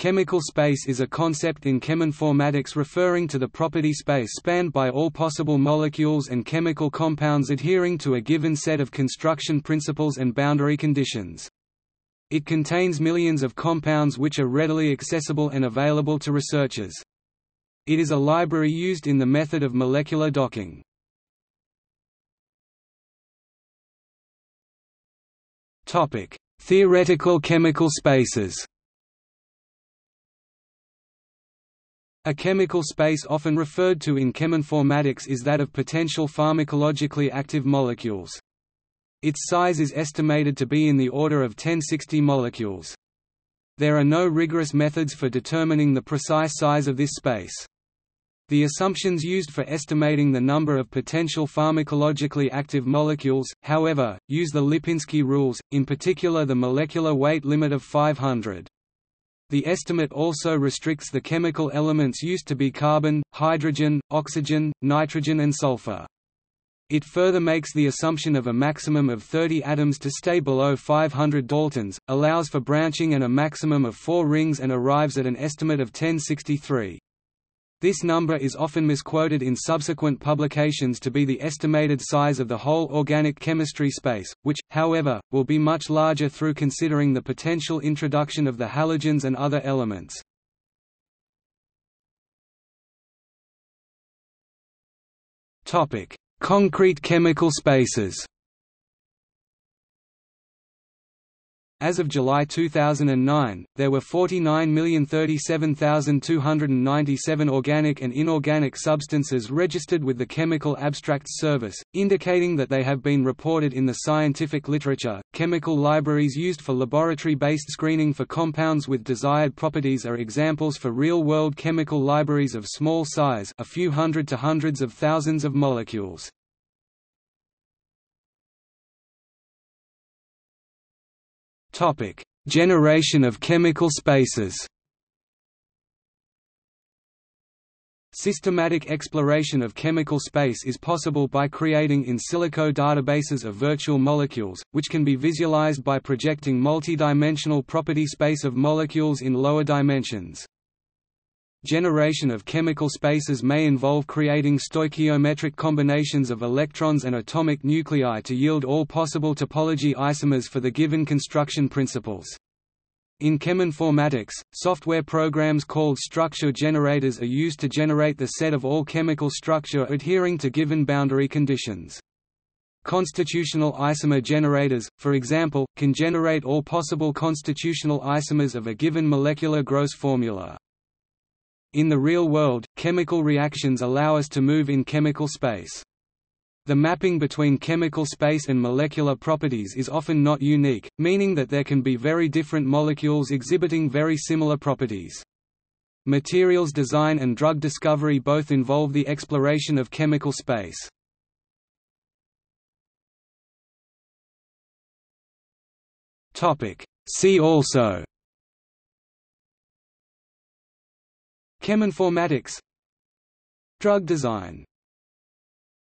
Chemical space is a concept in cheminformatics referring to the property space spanned by all possible molecules and chemical compounds adhering to a given set of construction principles and boundary conditions. It contains millions of compounds which are readily accessible and available to researchers. It is a library used in the method of molecular docking. Theoretical chemical spaces A chemical space often referred to in cheminformatics is that of potential pharmacologically active molecules. Its size is estimated to be in the order of 1060 molecules. There are no rigorous methods for determining the precise size of this space. The assumptions used for estimating the number of potential pharmacologically active molecules, however, use the Lipinski rules, in particular the molecular weight limit of 500. The estimate also restricts the chemical elements used to be carbon, hydrogen, oxygen, nitrogen and sulfur. It further makes the assumption of a maximum of 30 atoms to stay below 500 daltons, allows for branching and a maximum of 4 rings and arrives at an estimate of 1063. This number is often misquoted in subsequent publications to be the estimated size of the whole organic chemistry space, which, however, will be much larger through considering the potential introduction of the halogens and other elements. Concrete chemical spaces As of July 2009, there were 49,037,297 organic and inorganic substances registered with the Chemical Abstracts Service, indicating that they have been reported in the scientific literature. Chemical libraries used for laboratory based screening for compounds with desired properties are examples for real world chemical libraries of small size, a few hundred to hundreds of thousands of molecules. Topic: Generation of chemical spaces. Systematic exploration of chemical space is possible by creating in silico databases of virtual molecules, which can be visualized by projecting multi-dimensional property space of molecules in lower dimensions. Generation of chemical spaces may involve creating stoichiometric combinations of electrons and atomic nuclei to yield all possible topology isomers for the given construction principles. In cheminformatics, software programs called structure generators are used to generate the set of all chemical structure adhering to given boundary conditions. Constitutional isomer generators, for example, can generate all possible constitutional isomers of a given molecular Gross formula. In the real world, chemical reactions allow us to move in chemical space. The mapping between chemical space and molecular properties is often not unique, meaning that there can be very different molecules exhibiting very similar properties. Materials design and drug discovery both involve the exploration of chemical space. See also Cheminformatics Drug design